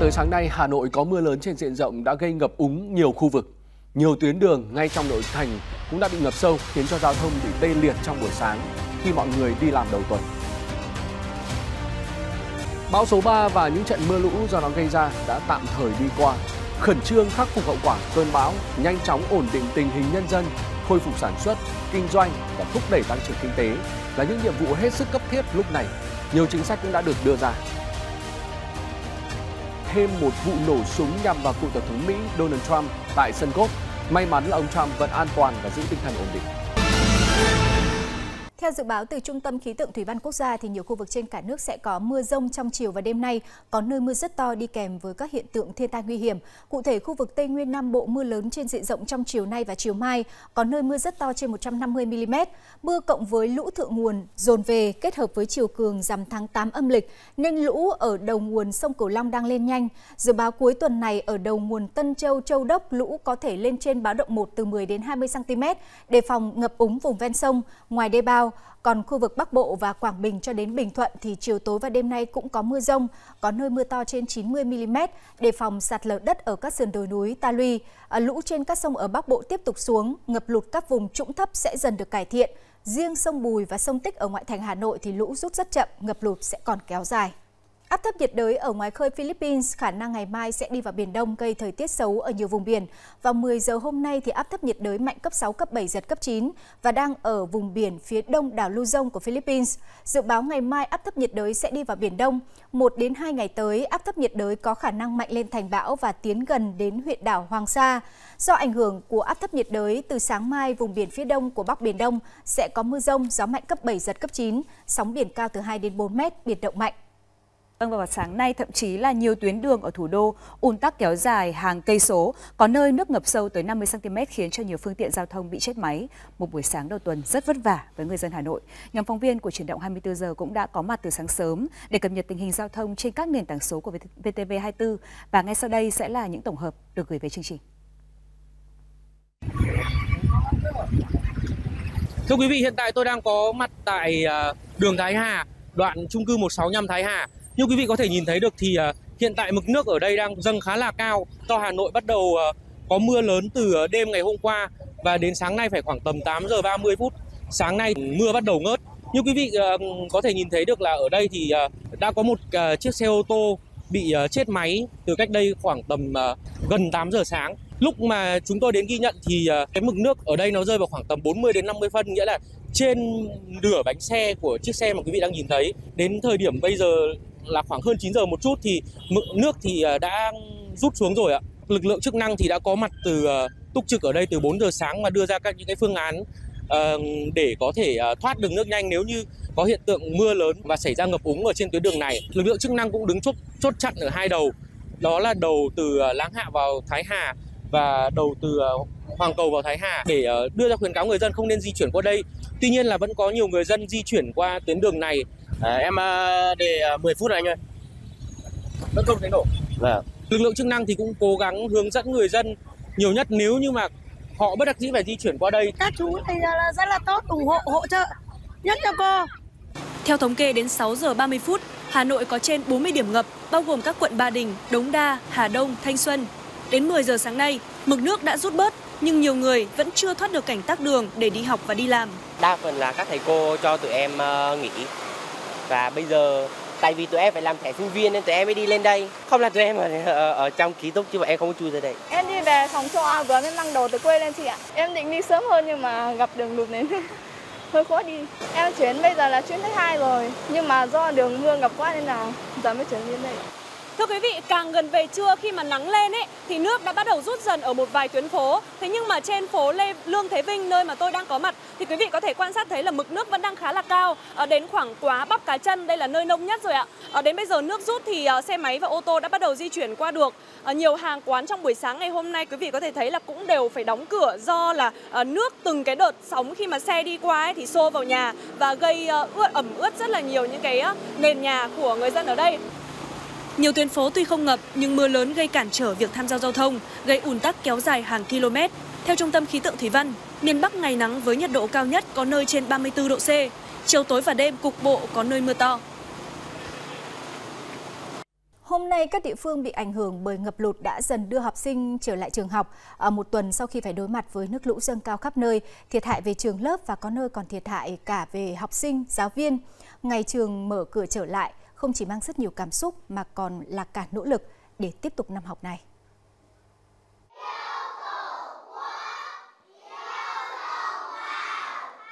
tới sáng nay, Hà Nội có mưa lớn trên diện rộng đã gây ngập úng nhiều khu vực. Nhiều tuyến đường ngay trong nội thành cũng đã bị ngập sâu khiến cho giao thông bị tê liệt trong buổi sáng khi mọi người đi làm đầu tuần. Bão số 3 và những trận mưa lũ do nó gây ra đã tạm thời đi qua. Khẩn trương khắc phục hậu quả cơn bão, nhanh chóng ổn định tình hình nhân dân, khôi phục sản xuất, kinh doanh và thúc đẩy tăng trưởng kinh tế là những nhiệm vụ hết sức cấp thiết lúc này. Nhiều chính sách cũng đã được đưa ra thêm một vụ nổ súng nhằm vào cựu tổng thống Mỹ Donald Trump tại sân golf. May mắn là ông Trump vẫn an toàn và giữ tinh thần ổn định. Theo dự báo từ Trung tâm Khí tượng Thủy văn Quốc gia thì nhiều khu vực trên cả nước sẽ có mưa rông trong chiều và đêm nay, có nơi mưa rất to đi kèm với các hiện tượng thiên tai nguy hiểm. Cụ thể khu vực Tây Nguyên Nam Bộ mưa lớn trên diện rộng trong chiều nay và chiều mai, có nơi mưa rất to trên 150 mm. Mưa cộng với lũ thượng nguồn dồn về kết hợp với chiều cường rằm tháng 8 âm lịch nên lũ ở đầu nguồn sông Cửu Long đang lên nhanh. Dự báo cuối tuần này ở đầu nguồn Tân Châu Châu Đốc lũ có thể lên trên báo động 1 từ 10 đến 20 cm đề phòng ngập úng vùng ven sông. Ngoài đê bao, còn khu vực Bắc Bộ và Quảng Bình cho đến Bình Thuận thì chiều tối và đêm nay cũng có mưa rông, có nơi mưa to trên 90 mm, đề phòng sạt lở đất ở các sườn đồi núi Ta Luy. À, lũ trên các sông ở Bắc Bộ tiếp tục xuống, ngập lụt các vùng trũng thấp sẽ dần được cải thiện. Riêng sông Bùi và sông Tích ở ngoại thành Hà Nội thì lũ rút rất chậm, ngập lụt sẽ còn kéo dài. Áp thấp nhiệt đới ở ngoài khơi Philippines khả năng ngày mai sẽ đi vào Biển Đông gây thời tiết xấu ở nhiều vùng biển. Vào 10 giờ hôm nay thì áp thấp nhiệt đới mạnh cấp 6, cấp 7, giật cấp 9 và đang ở vùng biển phía đông đảo Luzon của Philippines. Dự báo ngày mai áp thấp nhiệt đới sẽ đi vào Biển Đông. Một đến 2 ngày tới, áp thấp nhiệt đới có khả năng mạnh lên thành bão và tiến gần đến huyện đảo Hoàng Sa. Do ảnh hưởng của áp thấp nhiệt đới, từ sáng mai vùng biển phía đông của Bắc Biển Đông sẽ có mưa rông, gió mạnh cấp 7, giật cấp 9, sóng biển cao từ 2 đến 4 mét, biển động mạnh. Vâng và vào sáng nay thậm chí là nhiều tuyến đường ở thủ đô ùn tắc kéo dài hàng cây số, có nơi nước ngập sâu tới 50 cm khiến cho nhiều phương tiện giao thông bị chết máy. Một buổi sáng đầu tuần rất vất vả với người dân Hà Nội. Nhóm phóng viên của chuyển động 24 giờ cũng đã có mặt từ sáng sớm để cập nhật tình hình giao thông trên các nền tảng số của VTV24 và ngay sau đây sẽ là những tổng hợp được gửi về chương trình. Thưa quý vị, hiện tại tôi đang có mặt tại à, đường Thái Hà, đoạn trung cư 165 Thái Hà như quý vị có thể nhìn thấy được thì à, hiện tại mực nước ở đây đang dâng khá là cao do Hà Nội bắt đầu à, có mưa lớn từ à, đêm ngày hôm qua và đến sáng nay phải khoảng tầm 8 giờ 30 phút. Sáng nay mưa bắt đầu ngớt. Như quý vị có thể nhìn thấy được là ở đây thì đã có một chiếc xe ô tô bị chết máy từ cách đây khoảng tầm gần 8 giờ sáng. Lúc mà chúng tôi đến ghi nhận thì cái mực nước ở đây nó rơi vào khoảng tầm 40 đến 50 phân, nghĩa là trên nửa bánh xe của chiếc xe mà quý vị đang nhìn thấy. Đến thời điểm bây giờ là khoảng hơn 9 giờ một chút thì mực nước thì ờ, đã rút xuống rồi ạ. Lực lượng chức năng thì đã có mặt từ ờ, túc trực ở đây từ 4 giờ sáng và đưa ra các những cái phương án ờ, để có thể thoát đường nước nhanh nếu như có hiện tượng mưa lớn và xảy ra ngập úng ở trên tuyến đường này. Lực lượng chức năng cũng đứng chốt chốt chặn ở hai đầu. Đó là đầu từ Láng Hạ vào Thái Hà và đầu từ Hoàng Cầu vào Thái Hà để đưa ra khuyến cáo người dân không nên di chuyển qua đây. Tuy nhiên là vẫn có nhiều người dân di chuyển qua tuyến đường này À, em à, để 10 à, phút rồi anh ơi. Vẫn không thấy nổ. Vâng. Lực lượng chức năng thì cũng cố gắng hướng dẫn người dân nhiều nhất nếu như mà họ bất đắc dĩ phải di chuyển qua đây. Các chú thì là rất là tốt, ủng hộ hỗ trợ nhất cho cô. Theo thống kê đến 6 giờ 30 phút, Hà Nội có trên 40 điểm ngập, bao gồm các quận Ba Đình, Đống Đa, Hà Đông, Thanh Xuân. Đến 10 giờ sáng nay, mực nước đã rút bớt, nhưng nhiều người vẫn chưa thoát được cảnh tắc đường để đi học và đi làm. Đa phần là các thầy cô cho tụi em uh, nghỉ và bây giờ tại vì tụi em phải làm thẻ sinh viên nên tụi em mới đi lên đây. Không là tụi em ở, ở, ở trong ký túc chứ mà em không có chui ra đây. Em đi về phòng châu A vừa mới mang đồ từ quê lên chị ạ. Em định đi sớm hơn nhưng mà gặp đường lụt nên hơi khó đi. Em chuyến bây giờ là chuyến thứ hai rồi nhưng mà do đường mưa ngập quá nên là giờ mới chuyển lên đây. Thưa quý vị, càng gần về trưa khi mà nắng lên ấy thì nước đã bắt đầu rút dần ở một vài tuyến phố. Thế nhưng mà trên phố Lê Lương Thế Vinh nơi mà tôi đang có mặt thì quý vị có thể quan sát thấy là mực nước vẫn đang khá là cao. À, đến khoảng quá bắp cá chân, đây là nơi nông nhất rồi ạ. À, đến bây giờ nước rút thì à, xe máy và ô tô đã bắt đầu di chuyển qua được. À, nhiều hàng quán trong buổi sáng ngày hôm nay quý vị có thể thấy là cũng đều phải đóng cửa do là à, nước từng cái đợt sóng khi mà xe đi qua ấy thì xô vào nhà và gây à, ướt ẩm ướt rất là nhiều những cái à, nền nhà của người dân ở đây. Nhiều tuyến phố tuy không ngập nhưng mưa lớn gây cản trở việc tham gia giao thông, gây ùn tắc kéo dài hàng km. Theo Trung tâm Khí tượng Thủy văn, miền Bắc ngày nắng với nhiệt độ cao nhất có nơi trên 34 độ C, chiều tối và đêm cục bộ có nơi mưa to. Hôm nay, các địa phương bị ảnh hưởng bởi ngập lụt đã dần đưa học sinh trở lại trường học. Ở một tuần sau khi phải đối mặt với nước lũ dâng cao khắp nơi, thiệt hại về trường lớp và có nơi còn thiệt hại cả về học sinh, giáo viên. Ngày trường mở cửa trở lại không chỉ mang rất nhiều cảm xúc mà còn là cả nỗ lực để tiếp tục năm học này.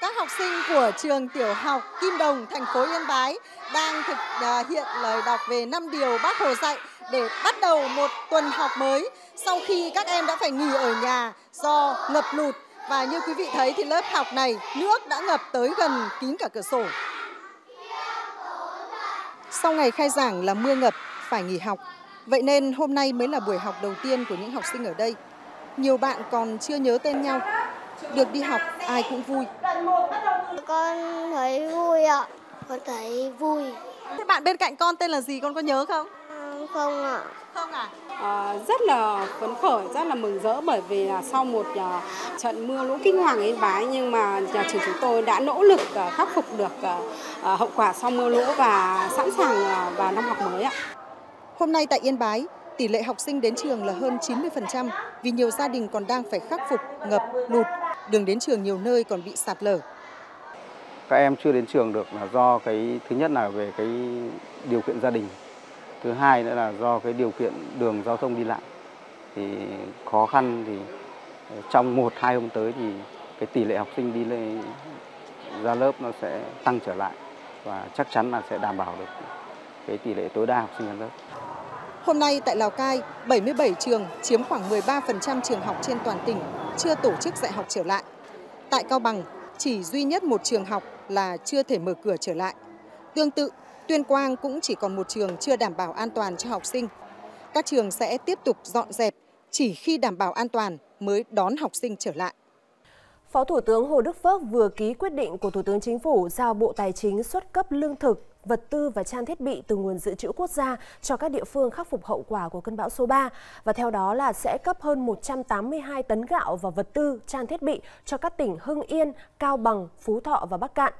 Các học sinh của trường tiểu học Kim Đồng, thành phố Yên Bái đang thực à, hiện lời đọc về năm điều bác Hồ dạy để bắt đầu một tuần học mới sau khi các em đã phải nghỉ ở nhà do ngập lụt và như quý vị thấy thì lớp học này nước đã ngập tới gần kín cả cửa sổ. Sau ngày khai giảng là mưa ngập, phải nghỉ học. Vậy nên hôm nay mới là buổi học đầu tiên của những học sinh ở đây. Nhiều bạn còn chưa nhớ tên nhau. Được đi học ai cũng vui. Con thấy vui ạ. Con thấy vui. Thế bạn bên cạnh con tên là gì con có nhớ không? Không ạ. Không à? À, rất là phấn khởi, rất là mừng rỡ bởi vì là sau một uh, trận mưa lũ kinh hoàng Yên Bái nhưng mà nhà trường chúng tôi đã nỗ lực uh, khắc phục được uh, hậu quả sau mưa lũ và sẵn sàng uh, vào năm học mới ạ. Hôm nay tại Yên Bái, tỷ lệ học sinh đến trường là hơn 90% vì nhiều gia đình còn đang phải khắc phục ngập, lụt, đường đến trường nhiều nơi còn bị sạt lở. Các em chưa đến trường được là do cái thứ nhất là về cái điều kiện gia đình thứ hai nữa là do cái điều kiện đường giao thông đi lại thì khó khăn thì trong một hai hôm tới thì cái tỷ lệ học sinh đi lên ra lớp nó sẽ tăng trở lại và chắc chắn là sẽ đảm bảo được cái tỷ lệ tối đa học sinh ra lớp. Hôm nay tại Lào Cai, 77 trường chiếm khoảng 13% trường học trên toàn tỉnh chưa tổ chức dạy học trở lại. Tại Cao Bằng, chỉ duy nhất một trường học là chưa thể mở cửa trở lại. Tương tự, Tuyên Quang cũng chỉ còn một trường chưa đảm bảo an toàn cho học sinh. Các trường sẽ tiếp tục dọn dẹp, chỉ khi đảm bảo an toàn mới đón học sinh trở lại. Phó Thủ tướng Hồ Đức Phước vừa ký quyết định của Thủ tướng Chính phủ giao Bộ Tài chính xuất cấp lương thực, vật tư và trang thiết bị từ nguồn dự trữ quốc gia cho các địa phương khắc phục hậu quả của cơn bão số 3 và theo đó là sẽ cấp hơn 182 tấn gạo và vật tư, trang thiết bị cho các tỉnh Hưng Yên, Cao Bằng, Phú Thọ và Bắc Cạn.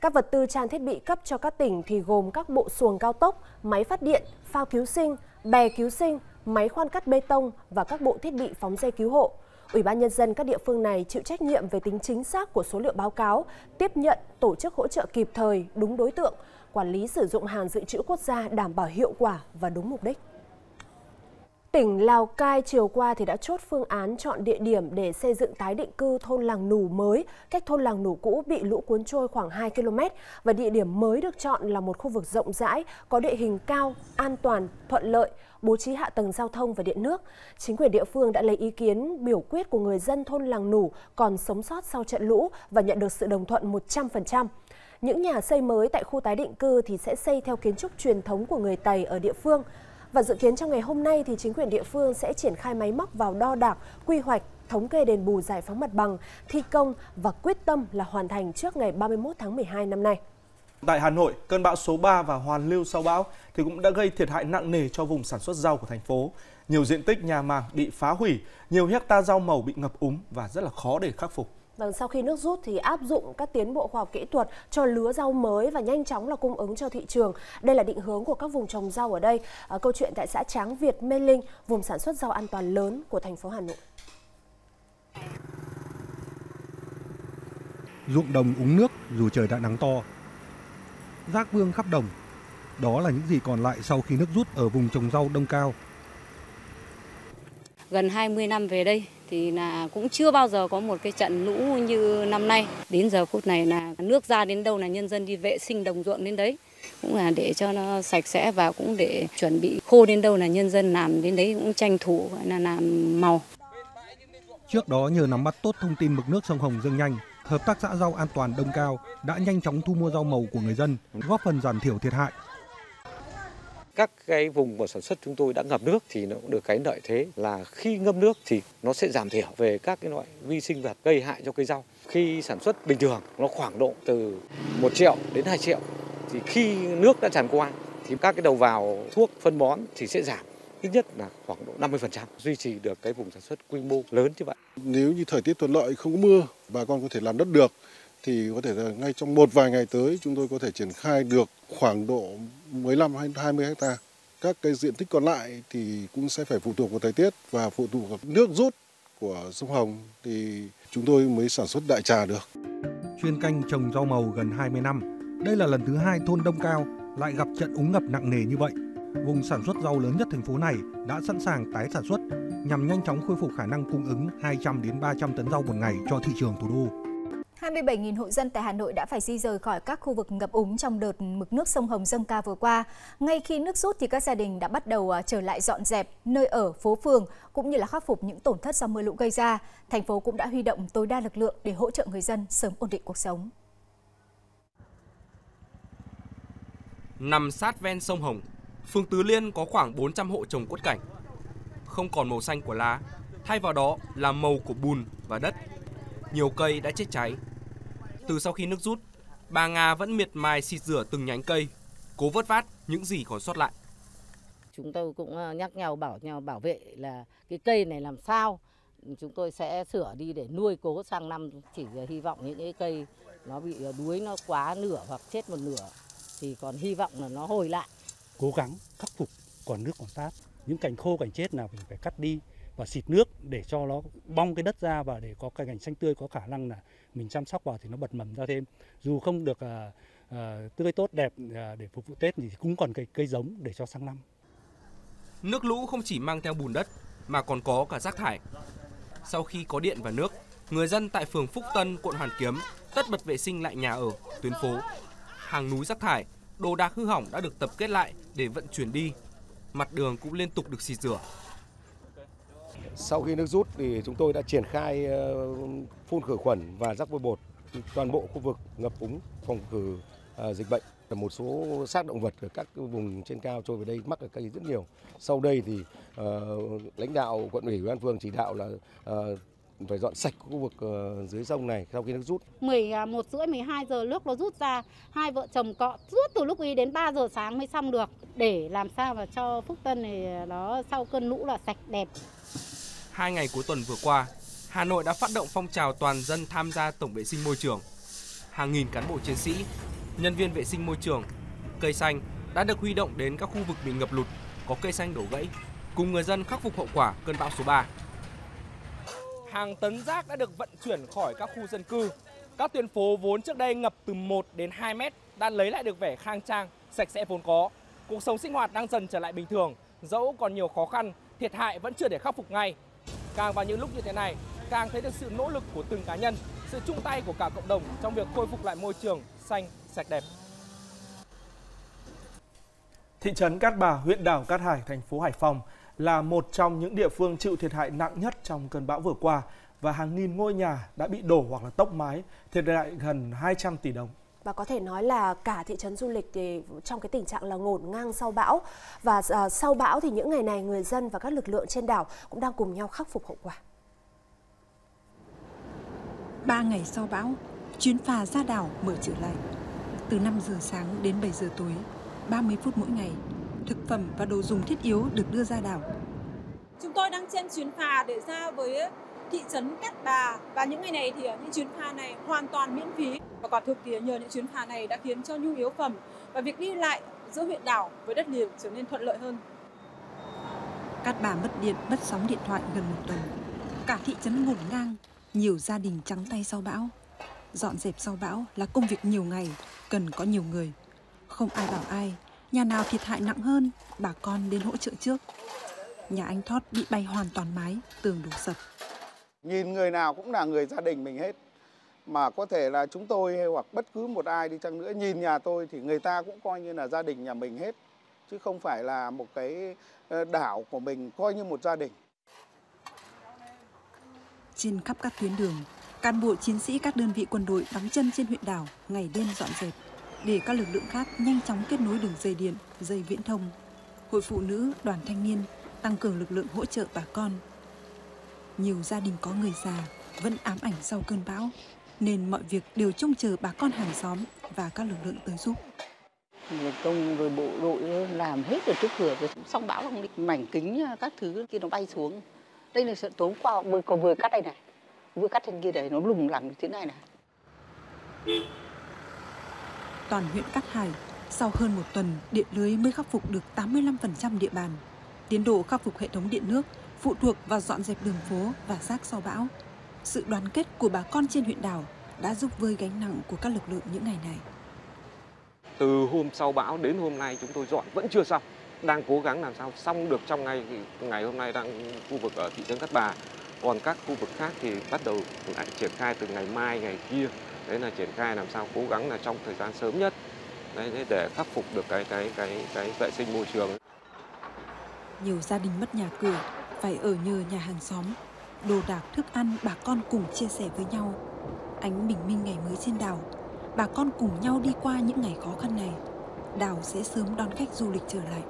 Các vật tư trang thiết bị cấp cho các tỉnh thì gồm các bộ xuồng cao tốc, máy phát điện, phao cứu sinh, bè cứu sinh, máy khoan cắt bê tông và các bộ thiết bị phóng dây cứu hộ. Ủy ban Nhân dân các địa phương này chịu trách nhiệm về tính chính xác của số liệu báo cáo, tiếp nhận, tổ chức hỗ trợ kịp thời, đúng đối tượng, quản lý sử dụng hàng dự trữ quốc gia đảm bảo hiệu quả và đúng mục đích. Tỉnh Lào Cai chiều qua thì đã chốt phương án chọn địa điểm để xây dựng tái định cư thôn làng nủ mới, cách thôn làng nủ cũ bị lũ cuốn trôi khoảng 2 km và địa điểm mới được chọn là một khu vực rộng rãi, có địa hình cao, an toàn, thuận lợi, bố trí hạ tầng giao thông và điện nước. Chính quyền địa phương đã lấy ý kiến biểu quyết của người dân thôn làng nủ còn sống sót sau trận lũ và nhận được sự đồng thuận 100%. Những nhà xây mới tại khu tái định cư thì sẽ xây theo kiến trúc truyền thống của người Tày ở địa phương. Và dự kiến trong ngày hôm nay thì chính quyền địa phương sẽ triển khai máy móc vào đo đạc, quy hoạch, thống kê đền bù giải phóng mặt bằng, thi công và quyết tâm là hoàn thành trước ngày 31 tháng 12 năm nay. Tại Hà Nội, cơn bão số 3 và hoàn lưu sau bão thì cũng đã gây thiệt hại nặng nề cho vùng sản xuất rau của thành phố. Nhiều diện tích nhà màng bị phá hủy, nhiều hecta rau màu bị ngập úng và rất là khó để khắc phục. Vâng, sau khi nước rút thì áp dụng các tiến bộ khoa học kỹ thuật cho lứa rau mới và nhanh chóng là cung ứng cho thị trường. Đây là định hướng của các vùng trồng rau ở đây. À, câu chuyện tại xã Tráng Việt, Mê Linh, vùng sản xuất rau an toàn lớn của thành phố Hà Nội. Ruộng đồng úng nước dù trời đã nắng to. Rác vương khắp đồng. Đó là những gì còn lại sau khi nước rút ở vùng trồng rau đông cao. Gần 20 năm về đây thì là cũng chưa bao giờ có một cái trận lũ như năm nay. Đến giờ phút này là nước ra đến đâu là nhân dân đi vệ sinh đồng ruộng đến đấy. Cũng là để cho nó sạch sẽ và cũng để chuẩn bị khô đến đâu là nhân dân làm đến đấy cũng tranh thủ là làm màu. Trước đó nhờ nắm bắt tốt thông tin mực nước sông Hồng dâng nhanh, Hợp tác xã rau an toàn Đông Cao đã nhanh chóng thu mua rau màu của người dân, góp phần giảm thiểu thiệt hại các cái vùng mà sản xuất chúng tôi đã ngập nước thì nó cũng được cái lợi thế là khi ngâm nước thì nó sẽ giảm thiểu về các cái loại vi sinh vật gây hại cho cây rau. Khi sản xuất bình thường, nó khoảng độ từ 1 triệu đến 2 triệu thì khi nước đã tràn qua thì các cái đầu vào thuốc phân bón thì sẽ giảm, ít nhất là khoảng độ 50% duy trì được cái vùng sản xuất quy mô lớn như vậy. Nếu như thời tiết thuận lợi, không có mưa, bà con có thể làm đất được, thì có thể là ngay trong một vài ngày tới chúng tôi có thể triển khai được khoảng độ 15 hay 20 hecta các cái diện tích còn lại thì cũng sẽ phải phụ thuộc vào thời tiết và phụ thuộc vào nước rút của sông Hồng thì chúng tôi mới sản xuất đại trà được. Chuyên canh trồng rau màu gần 20 năm, đây là lần thứ hai thôn Đông Cao lại gặp trận úng ngập nặng nề như vậy. Vùng sản xuất rau lớn nhất thành phố này đã sẵn sàng tái sản xuất nhằm nhanh chóng khôi phục khả năng cung ứng 200 đến 300 tấn rau một ngày cho thị trường thủ đô. 27.000 hộ dân tại Hà Nội đã phải di rời khỏi các khu vực ngập úng trong đợt mực nước sông Hồng dâng cao vừa qua. Ngay khi nước rút thì các gia đình đã bắt đầu à, trở lại dọn dẹp nơi ở, phố phường cũng như là khắc phục những tổn thất do mưa lũ gây ra. Thành phố cũng đã huy động tối đa lực lượng để hỗ trợ người dân sớm ổn định cuộc sống. Nằm sát ven sông Hồng, phường Tứ Liên có khoảng 400 hộ trồng quất cảnh. Không còn màu xanh của lá, thay vào đó là màu của bùn và đất. Nhiều cây đã chết cháy. Từ sau khi nước rút, bà Nga vẫn miệt mài xịt rửa từng nhánh cây, cố vớt vát những gì còn sót lại. Chúng tôi cũng ờ, nhắc nhau bảo nhau bảo vệ là cái cây này làm sao chúng tôi sẽ sửa đi để nuôi cố sang năm chỉ hy vọng những cái cây nó bị đuối nó quá nửa hoặc chết một nửa thì còn hy vọng là nó hồi lại. Cố gắng khắc phục còn nước còn tát. Những cành khô cành chết nào mình phải cắt đi và xịt nước để cho nó bong cái đất ra và để có cây cảnh xanh tươi có khả năng là mình chăm sóc vào thì nó bật mầm ra thêm. Dù không được à, à, tươi tốt đẹp à, để phục vụ Tết thì cũng còn cây cây giống để cho sang năm. Nước lũ không chỉ mang theo bùn đất mà còn có cả rác thải. Sau khi có điện và nước, người dân tại phường Phúc Tân, quận Hoàn Kiếm tất bật vệ sinh lại nhà ở, tuyến phố. Hàng núi rác thải, đồ đạc hư hỏng đã được tập kết lại để vận chuyển đi. Mặt đường cũng liên tục được xịt rửa. Sau khi nước rút thì chúng tôi đã triển khai ờ, phun khử khuẩn và rắc vôi bột toàn bộ khu vực ngập úng phòng khử ờ, dịch bệnh. Một số xác động vật ở các vùng trên cao trôi về đây mắc ở cây rất nhiều. Sau đây thì uh, lãnh đạo quận ủy ủy ban phường chỉ đạo là uh, phải dọn sạch khu vực dưới sông này sau khi nước rút. 11 à, rưỡi 12 giờ nước nó rút ra, hai vợ chồng cọ suốt từ lúc ấy đến 3 giờ sáng mới xong được để làm sao mà cho Phúc Tân này nó sau cơn lũ là sạch đẹp. Hai ngày cuối tuần vừa qua, Hà Nội đã phát động phong trào toàn dân tham gia tổng vệ sinh môi trường. Hàng nghìn cán bộ chiến sĩ, nhân viên vệ sinh môi trường, cây xanh đã được huy động đến các khu vực bị ngập lụt, có cây xanh đổ gãy, cùng người dân khắc phục hậu quả cơn bão số 3. Hàng tấn rác đã được vận chuyển khỏi các khu dân cư. Các tuyến phố vốn trước đây ngập từ 1 đến 2 mét đã lấy lại được vẻ khang trang, sạch sẽ vốn có. Cuộc sống sinh hoạt đang dần trở lại bình thường, dẫu còn nhiều khó khăn, thiệt hại vẫn chưa để khắc phục ngay. Càng vào những lúc như thế này, càng thấy được sự nỗ lực của từng cá nhân, sự chung tay của cả cộng đồng trong việc khôi phục lại môi trường xanh, sạch đẹp. Thị trấn Cát Bà, huyện đảo Cát Hải, thành phố Hải Phòng là một trong những địa phương chịu thiệt hại nặng nhất trong cơn bão vừa qua và hàng nghìn ngôi nhà đã bị đổ hoặc là tốc mái, thiệt hại gần 200 tỷ đồng và có thể nói là cả thị trấn du lịch thì trong cái tình trạng là ngổn ngang sau bão và uh, sau bão thì những ngày này người dân và các lực lượng trên đảo cũng đang cùng nhau khắc phục hậu quả. Ba ngày sau bão, chuyến phà ra đảo mở trở lại. Từ 5 giờ sáng đến 7 giờ tối, 30 phút mỗi ngày, thực phẩm và đồ dùng thiết yếu được đưa ra đảo. Chúng tôi đang trên chuyến phà để ra với thị trấn Cát Bà và những ngày này thì à, những chuyến phà này hoàn toàn miễn phí và quả thực thì à, nhờ những chuyến phà này đã khiến cho nhu yếu phẩm và việc đi lại giữa huyện đảo với đất liền trở nên thuận lợi hơn. Cát Bà mất điện, mất sóng điện thoại gần một tuần. Cả thị trấn ngổn ngang, nhiều gia đình trắng tay sau bão. Dọn dẹp sau bão là công việc nhiều ngày, cần có nhiều người. Không ai bảo ai, nhà nào thiệt hại nặng hơn, bà con đến hỗ trợ trước. Nhà anh Thót bị bay hoàn toàn mái, tường đổ sập. Nhìn người nào cũng là người gia đình mình hết. Mà có thể là chúng tôi hoặc bất cứ một ai đi chăng nữa nhìn nhà tôi thì người ta cũng coi như là gia đình nhà mình hết. Chứ không phải là một cái ờ, đảo của mình coi như một gia đình. Trên khắp các tuyến đường, cán bộ chiến sĩ các đơn vị quân đội đóng chân trên huyện đảo ngày đêm dọn dẹp để các lực lượng khác nhanh chóng kết nối đường dây điện, dây viễn thông. Hội phụ nữ, đoàn thanh niên tăng cường lực lượng hỗ trợ bà con nhiều gia đình có người già vẫn ám ảnh sau cơn bão, nên mọi việc đều trông chờ bà con hàng xóm và các lực lượng tới giúp. Người công rồi bộ đội làm hết ở trước cửa rồi xong bão không đi mảnh kính các thứ kia nó bay xuống đây là sợ tối qua vừa còn vừa cắt đây này vừa cắt trên kia đấy nó lùng lẳng như thế này này toàn huyện Cát Hải Sau hơn một tuần, điện lưới mới khắc phục được 85% địa bàn. Tiến độ khắc phục hệ thống điện nước phụ thuộc vào dọn dẹp đường phố và rác sau bão. Sự đoàn kết của bà con trên huyện đảo đã giúp vơi gánh nặng của các lực lượng những ngày này. Từ hôm sau bão đến hôm nay chúng tôi dọn vẫn chưa xong. Đang cố gắng làm sao xong được trong ngày ngày hôm nay đang khu vực ở thị trấn Cát Bà. Còn các khu vực khác thì bắt đầu lại triển khai từ ngày mai ngày kia. Đấy là triển khai làm sao cố gắng là trong thời gian sớm nhất đấy, để khắc phục được cái cái cái cái vệ sinh môi trường. Nhiều gia đình mất nhà cửa, phải ở nhờ nhà hàng xóm. Đồ đạc thức ăn bà con cùng chia sẻ với nhau. Ánh bình minh ngày mới trên đảo, bà con cùng nhau đi qua những ngày khó khăn này. Đảo sẽ sớm đón khách du lịch trở lại.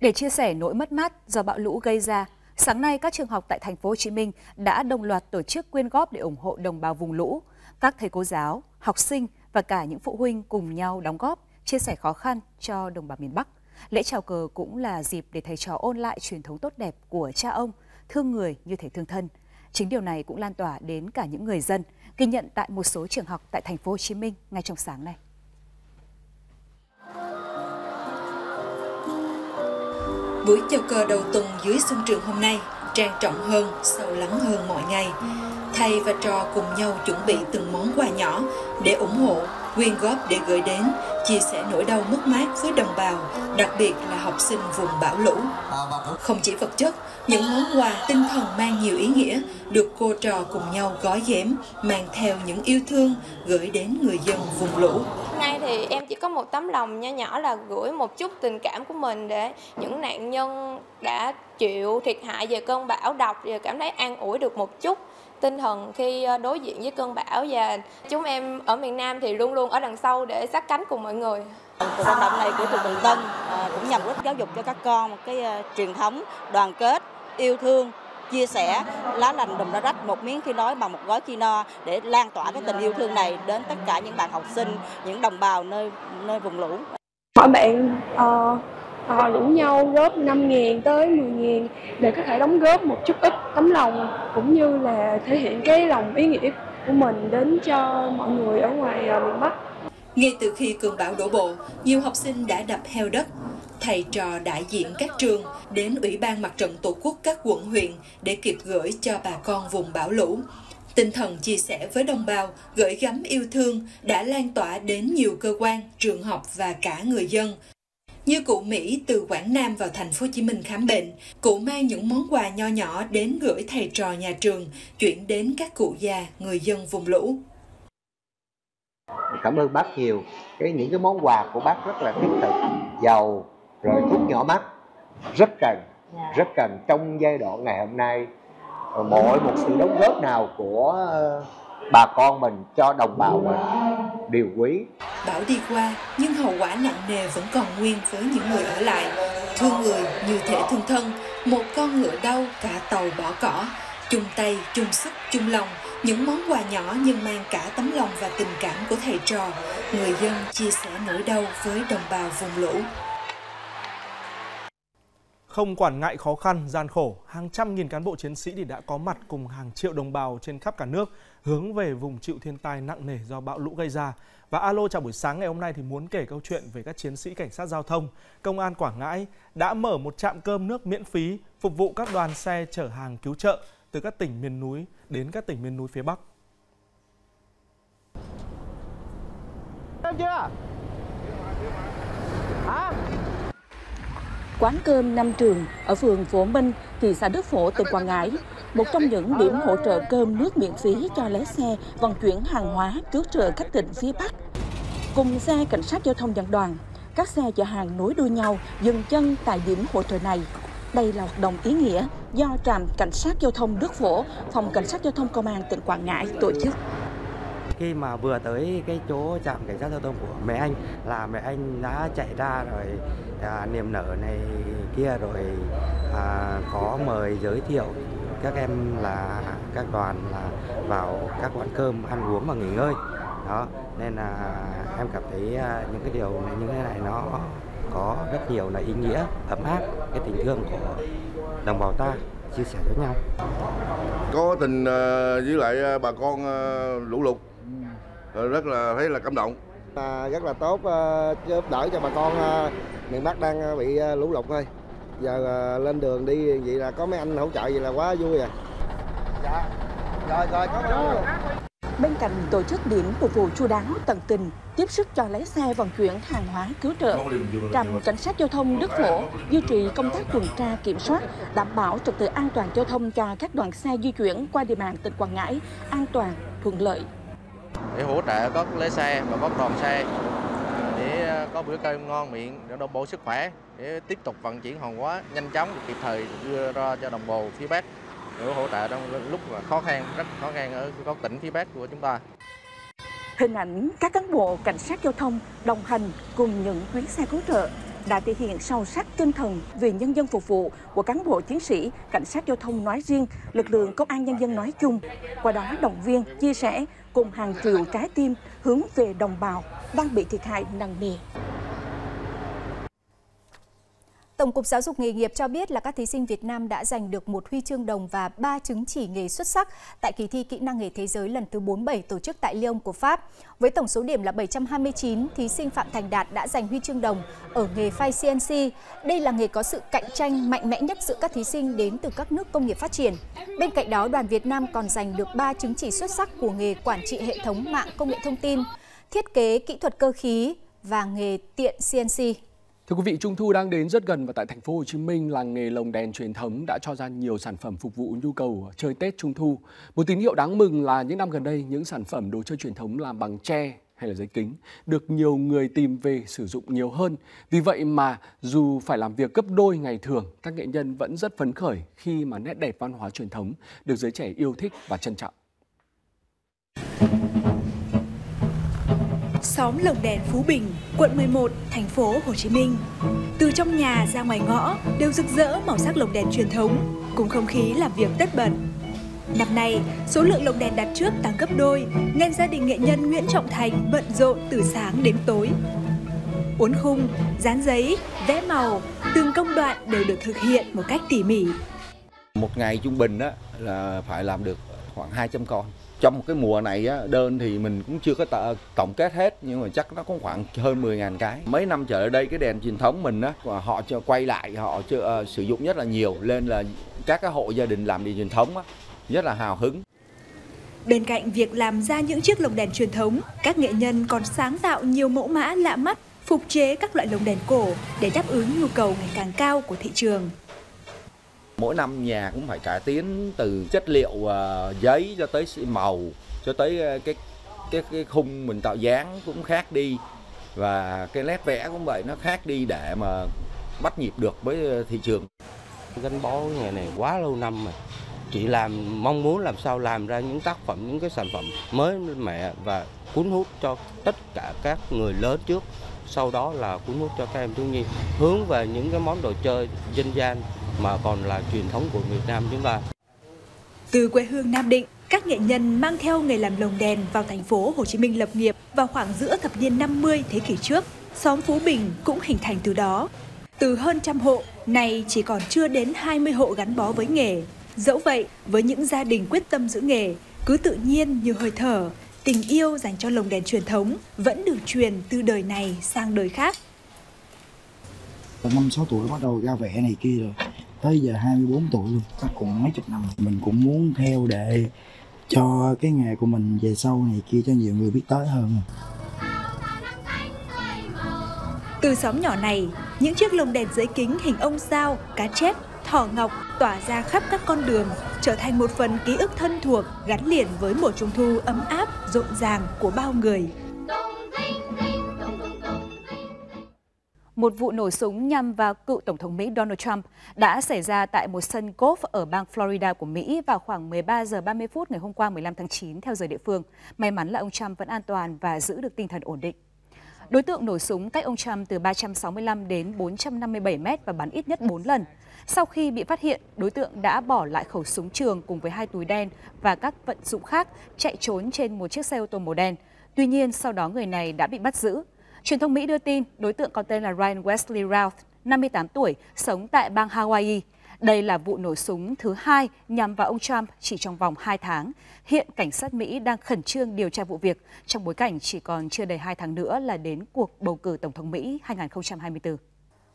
Để chia sẻ nỗi mất mát do bão lũ gây ra, sáng nay các trường học tại thành phố Hồ Chí Minh đã đồng loạt tổ chức quyên góp để ủng hộ đồng bào vùng lũ. Các thầy cô giáo, học sinh và cả những phụ huynh cùng nhau đóng góp, chia sẻ khó khăn cho đồng bào miền Bắc. Lễ chào cờ cũng là dịp để thầy trò ôn lại truyền thống tốt đẹp của cha ông, thương người như thể thương thân. Chính điều này cũng lan tỏa đến cả những người dân, ghi nhận tại một số trường học tại thành phố Hồ Chí Minh ngay trong sáng nay. Buổi chào cờ đầu tuần dưới sân trường hôm nay trang trọng hơn, sâu lắng hơn mọi ngày. Thầy và trò cùng nhau chuẩn bị từng món quà nhỏ để ủng hộ, quyên góp để gửi đến, chia sẻ nỗi đau mất mát với đồng bào, đặc biệt là học sinh vùng bão lũ. Không chỉ vật chất, những món quà tinh thần mang nhiều ý nghĩa được cô trò cùng nhau gói ghém, mang theo những yêu thương gửi đến người dân vùng lũ. Hôm nay thì em chỉ có một tấm lòng nho nhỏ là gửi một chút tình cảm của mình để những nạn nhân đã chịu thiệt hại về cơn bão độc và cảm thấy an ủi được một chút tinh thần khi ờ, đối diện với cơn bão và chúng em ở miền Nam thì luôn luôn ở đằng sau để sát cánh cùng mọi người. Cuộc vận động này của trường Bình Tân à, cũng nhằm rất giáo dục cho các con một cái uh, truyền thống đoàn kết, yêu thương, chia sẻ lá lành đùm lá rách một miếng khi nói bằng một gói khi no để lan tỏa cái tình yêu thương này đến tất cả những bạn học sinh, những đồng bào nơi nơi vùng lũ. Mọi bạn uh, họ rủ nhau góp 5 ngàn tới 10 ngàn để có thể đóng góp một chút ít tấm lòng cũng như là thể hiện cái lòng ý nghĩa của mình đến cho mọi người ở ngoài à, miền Bắc. Ngay từ khi cơn bão đổ bộ, nhiều học sinh đã đập heo đất. Thầy trò đại diện các trường đến Ủy ban Mặt trận Tổ quốc các quận huyện để kịp gửi cho bà con vùng bão lũ. Tinh thần chia sẻ với đồng bào, gửi gắm yêu thương đã lan tỏa đến nhiều cơ quan, trường học và cả người dân. Như cụ Mỹ từ Quảng Nam vào thành phố Hồ Chí Minh khám bệnh, cụ mang những món quà nho nhỏ đến gửi thầy trò nhà trường, chuyển đến các cụ già, người dân vùng lũ. Cảm ơn bác nhiều. Cái những cái món quà của bác rất là thiết thực, dầu, rồi thuốc nhỏ mắt rất cần, rất cần trong giai đoạn ngày hôm nay. Mọi một sự đóng góp nào của bà con mình cho đồng bào mình điều quý. Bão đi qua nhưng hậu quả nặng nề vẫn còn nguyên với những người ở lại. Thương người như thể thương thân, một con ngựa đau cả tàu bỏ cỏ, chung tay, chung sức, chung lòng, những món quà nhỏ nhưng mang cả tấm lòng và tình cảm của thầy trò, người dân chia sẻ nỗi đau với đồng bào vùng lũ. Không quản ngại khó khăn, gian khổ, hàng trăm nghìn cán bộ chiến sĩ thì đã có mặt cùng hàng triệu đồng bào trên khắp cả nước hướng về vùng chịu thiên tai nặng nề do bão lũ gây ra. Và alo chào buổi sáng ngày hôm nay thì muốn kể câu chuyện về các chiến sĩ cảnh sát giao thông, công an Quảng Ngãi đã mở một trạm cơm nước miễn phí phục vụ các đoàn xe chở hàng cứu trợ từ các tỉnh miền núi đến các tỉnh miền núi phía Bắc. Em chưa? Hả? Quán cơm Nam Trường ở phường Phổ Minh, thị xã Đức Phổ, tỉnh Quảng Ngãi, một trong những điểm hỗ trợ cơm nước miễn phí cho lái xe vận chuyển hàng hóa cứu trợ các tỉnh phía Bắc. Cùng xe cảnh sát giao thông dẫn đoàn, các xe chở hàng nối đuôi nhau dừng chân tại điểm hỗ trợ này. Đây là hoạt động ý nghĩa do trạm cảnh sát giao thông Đức Phổ, phòng cảnh sát giao thông công an tỉnh Quảng Ngãi tổ chức khi mà vừa tới cái chỗ trạm cảnh sát giao thông của mẹ anh là mẹ anh đã chạy ra rồi à, niềm nở này kia rồi à, có mời giới thiệu các em là các đoàn là vào các quán cơm ăn uống và nghỉ ngơi. Đó nên là em cảm thấy à, những cái điều này những cái này nó có rất nhiều là ý nghĩa ấm áp cái tình thương của đồng bào ta chia sẻ với nhau. Có tình à, với lại à, bà con lũ lụt. Ờ, rất là thấy là cảm động. À, rất là tốt uh, giúp đỡ cho bà con uh, miền Bắc đang bị uh, lũ lụt thôi. Giờ lên đường đi vậy là có mấy anh hỗ trợ vậy là quá vui rồi. Dạ. Rồi rồi có ơn. Bên cạnh tổ chức điểm phục vụ chu đáo tận tình, tiếp sức cho lái xe vận chuyển hàng hóa cứu trợ, trạm cảnh sát giao thông Đức Phổ duy trì công tác tuần tra kiểm soát, đảm bảo trật tự an toàn giao thông cho các đoàn xe di chuyển qua địa bàn tỉnh Quảng Ngãi an toàn, thuận lợi. Để hỗ trợ các lái xe và các đoàn xe để ờ, có bữa cơm ngon miệng để đảm bảo sức khỏe để tiếp tục vận chuyển hàng hóa nhanh chóng kịp thời đưa ra cho đồng bào phía Bắc để hỗ trợ trong lúc khó khăn rất khó khăn ở các tỉnh phía Bắc của chúng ta. Hình ảnh các cán bộ cảnh sát giao thông đồng hành cùng những chuyến xe cứu trợ đã thể hiện sâu sắc tinh thần vì nhân dân phục vụ của cán bộ chiến sĩ cảnh sát giao thông nói riêng, lực lượng công an nhân dân nói chung. Qua đó động viên, chia sẻ cùng hàng triệu trái tim hướng về đồng bào đang bị thiệt hại nặng nề. Tổng cục Giáo dục nghề nghiệp cho biết là các thí sinh Việt Nam đã giành được một huy chương đồng và ba chứng chỉ nghề xuất sắc tại kỳ thi kỹ năng nghề thế giới lần thứ 47 tổ chức tại Lyon của Pháp. Với tổng số điểm là 729, thí sinh Phạm Thành Đạt đã giành huy chương đồng ở nghề phay CNC. Đây là nghề có sự cạnh tranh mạnh mẽ nhất giữa các thí sinh đến từ các nước công nghiệp phát triển. Bên cạnh đó, đoàn Việt Nam còn giành được 3 chứng chỉ xuất sắc của nghề quản trị hệ thống mạng công nghệ thông tin, thiết kế kỹ thuật cơ khí và nghề tiện CNC. Thưa quý vị, Trung thu đang đến rất gần và tại thành phố Hồ Chí Minh, làng nghề lồng đèn truyền thống đã cho ra nhiều sản phẩm phục vụ nhu cầu chơi Tết Trung thu. Một tín hiệu đáng mừng là những năm gần đây, những sản phẩm đồ chơi truyền thống làm bằng tre hay là giấy kính được nhiều người tìm về sử dụng nhiều hơn. Vì vậy mà dù phải làm việc gấp đôi ngày thường, các nghệ nhân vẫn rất phấn khởi khi mà nét đẹp văn hóa truyền thống được giới trẻ yêu thích và trân trọng xóm Lồng Đèn Phú Bình, quận 11, thành phố Hồ Chí Minh. Từ trong nhà ra ngoài ngõ đều rực rỡ màu sắc lồng đèn truyền thống, cùng không khí làm việc tất bật. Năm nay, số lượng lồng đèn đặt trước tăng gấp đôi, nên gia đình nghệ nhân Nguyễn Trọng Thành bận rộn từ sáng đến tối. Uốn khung, dán giấy, vẽ màu, từng công đoạn đều được thực hiện một cách tỉ mỉ. Một ngày trung bình á, là phải làm được khoảng 200 con trong một cái mùa này á, đơn thì mình cũng chưa có tổng kết hết nhưng mà chắc nó có khoảng hơn 10.000 cái. Mấy năm trở lại đây cái đèn truyền thống mình á họ cho quay lại họ chưa, uh, sử dụng rất là nhiều nên là các cái hộ gia đình làm đèn truyền thống á, rất là hào hứng. Bên cạnh việc làm ra những chiếc lồng đèn truyền thống, các nghệ nhân còn sáng tạo nhiều mẫu mã lạ mắt, phục chế các loại lồng đèn cổ để đáp ứng nhu cầu ngày càng cao của thị trường mỗi năm nhà cũng phải cải tiến từ chất liệu uh, giấy cho tới màu cho tới uh, cái cái cái khung mình tạo dáng cũng khác đi. Và cái nét vẽ cũng vậy nó khác đi để mà bắt nhịp được với à, thị trường. Gắn bó nghề này quá lâu năm rồi. Chị làm mong muốn làm sao làm ra những tác phẩm những cái sản phẩm mới mẻ và cuốn hút cho tất cả các người lớn trước. Sau đó là cuốn hút cho các em thiếu nhi hướng về những cái món đồ chơi dân gian mà còn là truyền thống của Việt Nam chúng ta. Từ quê hương Nam Định, các nghệ nhân mang theo nghề làm lồng đèn vào thành phố Hồ Chí Minh lập nghiệp vào khoảng giữa thập niên 50 thế kỷ trước. Xóm Phú Bình cũng hình thành từ đó. Từ hơn trăm hộ, nay chỉ còn chưa đến 20 hộ gắn bó với nghề. Dẫu vậy, với những gia đình quyết tâm giữ nghề, cứ tự nhiên như hơi thở, tình yêu dành cho lồng đèn truyền thống vẫn được truyền từ đời này sang đời khác. Năm sáu tuổi bắt đầu ra vẽ này kia rồi tới giờ 24 tuổi luôn. Chắc cũng mấy chục năm mình cũng muốn theo để cho cái nghề của mình về sau này kia cho nhiều người biết tới hơn từ xóm nhỏ này, những chiếc lồng đèn giấy kính hình ông sao cá chép, thỏ ngọc tỏa ra khắp các con đường, trở thành một phần ký ức thân thuộc, gắn liền với mùa trung thu ấm áp, rộn ràng của bao người. Một vụ nổ súng nhằm vào cựu Tổng thống Mỹ Donald Trump đã xảy ra tại một sân golf ở bang Florida của Mỹ vào khoảng 13 giờ 30 phút ngày hôm qua 15 tháng 9 theo giờ địa phương. May mắn là ông Trump vẫn an toàn và giữ được tinh thần ổn định. Đối tượng nổ súng cách ông Trump từ 365 đến 457 mét và bắn ít nhất 4 lần. Sau khi bị phát hiện, đối tượng đã bỏ lại khẩu súng trường cùng với hai túi đen và các vận dụng khác chạy trốn trên một chiếc xe ô tô màu đen. Tuy nhiên, sau đó người này đã bị bắt giữ. Truyền thông Mỹ đưa tin đối tượng có tên là Ryan Wesley Routh, 58 tuổi, sống tại bang Hawaii, Đây là vụ nổ súng thứ hai nhằm vào ông Trump chỉ trong vòng 2 tháng. Hiện cảnh sát Mỹ đang khẩn trương điều tra vụ việc trong bối cảnh chỉ còn chưa đầy 2 tháng nữa là đến cuộc bầu cử Tổng thống Mỹ 2024.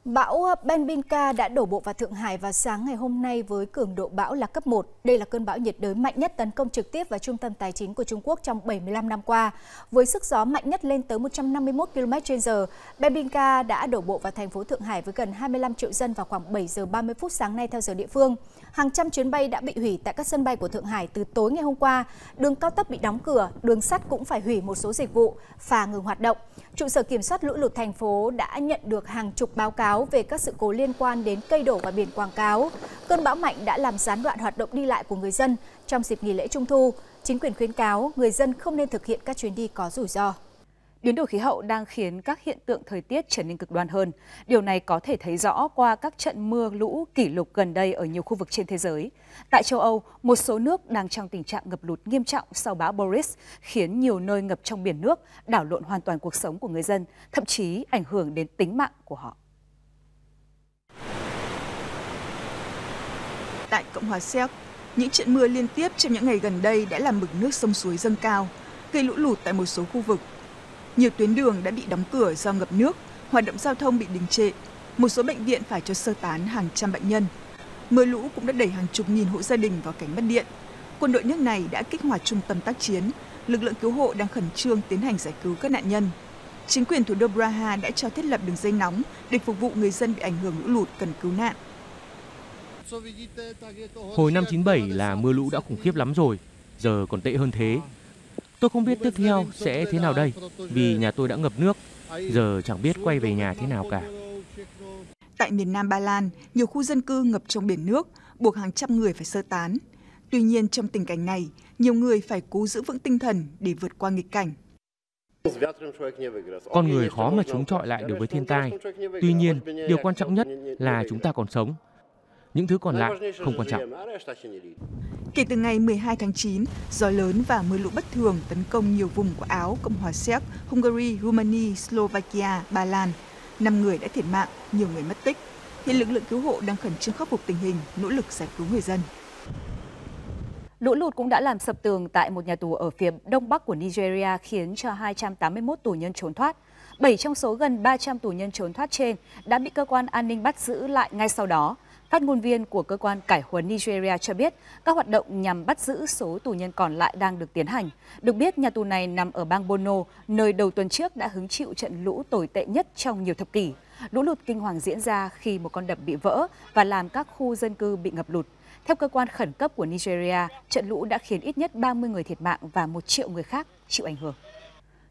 Bão Benbinka đã đổ bộ vào Thượng Hải vào sáng ngày hôm nay với cường độ bão là cấp 1. Đây là cơn bão nhiệt đới mạnh nhất tấn công trực tiếp vào trung tâm tài chính của Trung Quốc trong 75 năm qua. Với sức gió mạnh nhất lên tới 151 km/h, Benbinka đã đổ bộ vào thành phố Thượng Hải với gần 25 triệu dân vào khoảng 7 giờ 30 phút sáng nay theo giờ địa phương. Hàng trăm chuyến bay đã bị hủy tại các sân bay của Thượng Hải từ tối ngày hôm qua. Đường cao tốc bị đóng cửa, đường sắt cũng phải hủy một số dịch vụ, phà ngừng hoạt động. Trụ sở kiểm soát lũ lụt thành phố đã nhận được hàng chục báo cáo về các sự cố liên quan đến cây đổ và biển quảng cáo. Cơn bão mạnh đã làm gián đoạn hoạt động đi lại của người dân trong dịp nghỉ lễ Trung thu. Chính quyền khuyến cáo người dân không nên thực hiện các chuyến đi có rủi ro. Biến đổi khí hậu đang khiến các hiện tượng thời tiết trở nên cực đoan hơn. Điều này có thể thấy rõ qua các trận mưa lũ kỷ lục gần đây ở nhiều khu vực trên thế giới. Tại châu Âu, một số nước đang trong tình trạng ngập lụt nghiêm trọng sau bão Boris, khiến nhiều nơi ngập trong biển nước, đảo lộn hoàn toàn cuộc sống của người dân, thậm chí ảnh hưởng đến tính mạng của họ. Tại Cộng hòa Séc, những trận mưa liên tiếp trong những ngày gần đây đã làm mực nước sông suối dâng cao, gây lũ lụt tại một số khu vực nhiều tuyến đường đã bị đóng cửa do ngập nước, hoạt động giao thông bị đình trệ. Một số bệnh viện phải cho sơ tán hàng trăm bệnh nhân. Mưa lũ cũng đã đẩy hàng chục nghìn hộ gia đình vào cảnh mất điện. Quân đội nước này đã kích hoạt trung tâm tác chiến. Lực lượng cứu hộ đang khẩn trương tiến hành giải cứu các nạn nhân. Chính quyền thủ đô Praha đã cho thiết lập đường dây nóng để phục vụ người dân bị ảnh hưởng lũ lụt cần cứu nạn. Hồi năm 97 là mưa lũ đã khủng khiếp lắm rồi, giờ còn tệ hơn thế. Tôi không biết tiếp theo sẽ thế nào đây, vì nhà tôi đã ngập nước, giờ chẳng biết quay về nhà thế nào cả. Tại miền Nam Ba Lan, nhiều khu dân cư ngập trong biển nước, buộc hàng trăm người phải sơ tán. Tuy nhiên trong tình cảnh này, nhiều người phải cố giữ vững tinh thần để vượt qua nghịch cảnh. Con người khó mà chống chọi lại được với thiên tai. Tuy nhiên, điều quan trọng nhất là chúng ta còn sống. Những thứ còn lại không quan trọng. Kể từ ngày 12 tháng 9, gió lớn và mưa lũ bất thường tấn công nhiều vùng của Áo, Cộng hòa Séc, Hungary, Romania, Slovakia, Ba Lan. Năm người đã thiệt mạng, nhiều người mất tích. Hiện lực lượng cứu hộ đang khẩn trương khắc phục tình hình, nỗ lực giải cứu người dân. Lũ lụt cũng đã làm sập tường tại một nhà tù ở phía đông bắc của Nigeria khiến cho 281 tù nhân trốn thoát. 7 trong số gần 300 tù nhân trốn thoát trên đã bị cơ quan an ninh bắt giữ lại ngay sau đó. Phát ngôn viên của cơ quan cải huấn Nigeria cho biết các hoạt động nhằm bắt giữ số tù nhân còn lại đang được tiến hành. Được biết, nhà tù này nằm ở bang Bono, nơi đầu tuần trước đã hứng chịu trận lũ tồi tệ nhất trong nhiều thập kỷ. Lũ lụt kinh hoàng diễn ra khi một con đập bị vỡ và làm các khu dân cư bị ngập lụt. Theo cơ quan khẩn cấp của Nigeria, trận lũ đã khiến ít nhất 30 người thiệt mạng và 1 triệu người khác chịu ảnh hưởng.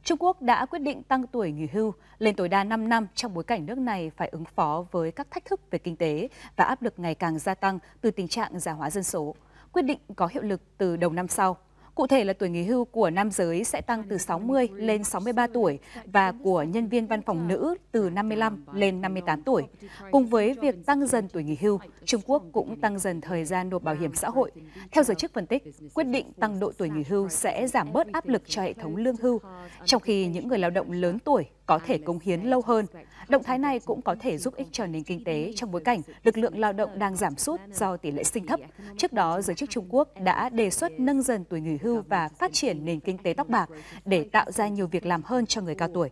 Trung Quốc đã quyết định tăng tuổi nghỉ hưu, lên tối đa 5 năm trong bối cảnh nước này phải ứng phó với các thách thức về kinh tế và áp lực ngày càng gia tăng từ tình trạng già hóa dân số. Quyết định có hiệu lực từ đầu năm sau. Cụ thể là tuổi nghỉ hưu của nam giới sẽ tăng từ 60 lên 63 tuổi và của nhân viên văn phòng nữ từ 55 lên 58 tuổi. Cùng với việc tăng dần tuổi nghỉ hưu, Trung Quốc cũng tăng dần thời gian nộp bảo hiểm xã hội. Theo giới chức phân tích, quyết định tăng độ tuổi nghỉ hưu sẽ giảm bớt áp lực cho hệ thống lương hưu, trong khi những người lao động lớn tuổi có thể cống hiến lâu hơn. Động thái này cũng có thể giúp ích cho nền kinh tế trong bối cảnh lực lượng lao động đang giảm sút do tỷ lệ sinh thấp. Trước đó, giới chức Trung Quốc đã đề xuất nâng dần tuổi nghỉ hưu và phát triển nền kinh tế tóc bạc để tạo ra nhiều việc làm hơn cho người cao tuổi.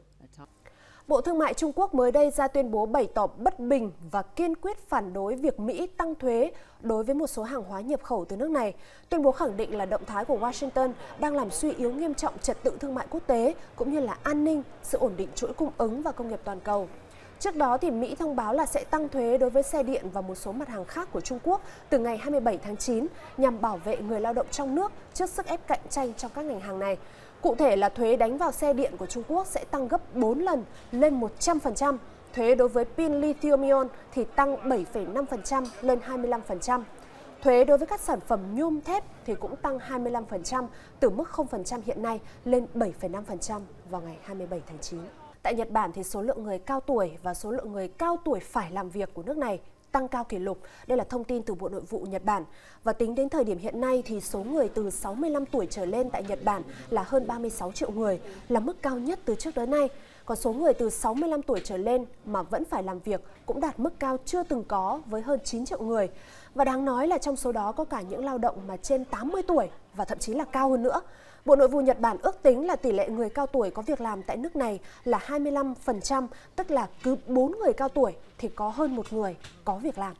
Bộ Thương mại Trung Quốc mới đây ra tuyên bố bày tỏ bất bình và kiên quyết phản đối việc Mỹ tăng thuế đối với một số hàng hóa nhập khẩu từ nước này. Tuyên bố khẳng định là động thái của Washington đang làm suy yếu nghiêm trọng trật tự thương mại quốc tế cũng như là an ninh, sự ổn định chuỗi cung ứng và công nghiệp toàn cầu. Trước đó thì Mỹ thông báo là sẽ tăng thuế đối với xe điện và một số mặt hàng khác của Trung Quốc từ ngày 27 tháng 9 nhằm bảo vệ người lao động trong nước trước sức ép cạnh tranh trong các ngành hàng này. Cụ thể là thuế đánh vào xe điện của Trung Quốc sẽ tăng gấp 4 lần lên 100%. Thuế đối với pin lithium ion thì tăng 7,5% lên 25%. Thuế đối với các sản phẩm nhôm thép thì cũng tăng 25% từ mức 0% hiện nay lên 7,5% vào ngày 27 tháng 9. Tại Nhật Bản thì số lượng người cao tuổi và số lượng người cao tuổi phải làm việc của nước này tăng cao kỷ lục. Đây là thông tin từ Bộ Nội vụ Nhật Bản. Và tính đến thời điểm hiện nay thì số người từ 65 tuổi trở lên tại Nhật Bản là hơn 36 triệu người, là mức cao nhất từ trước tới nay. Còn số người từ 65 tuổi trở lên mà vẫn phải làm việc cũng đạt mức cao chưa từng có với hơn 9 triệu người. Và đáng nói là trong số đó có cả những lao động mà trên 80 tuổi và thậm chí là cao hơn nữa. Bộ Nội vụ Nhật Bản ước tính là tỷ lệ người cao tuổi có việc làm tại nước này là 25%, tức là cứ 4 người cao tuổi thì có hơn một người có việc làm.